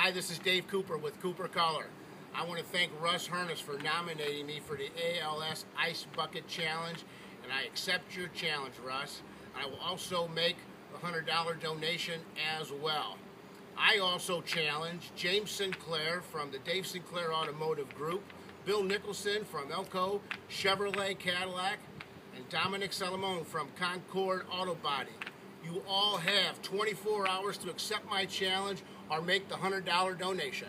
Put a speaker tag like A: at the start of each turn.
A: Hi, this is Dave Cooper with Cooper Color. I want to thank Russ Hurnis for nominating me for the ALS Ice Bucket Challenge, and I accept your challenge, Russ. I will also make a $100 donation as well. I also challenge James Sinclair from the Dave Sinclair Automotive Group, Bill Nicholson from Elco Chevrolet Cadillac, and Dominic Salamone from Concord Auto Body. You all have 24 hours to accept my challenge or make the $100 donation.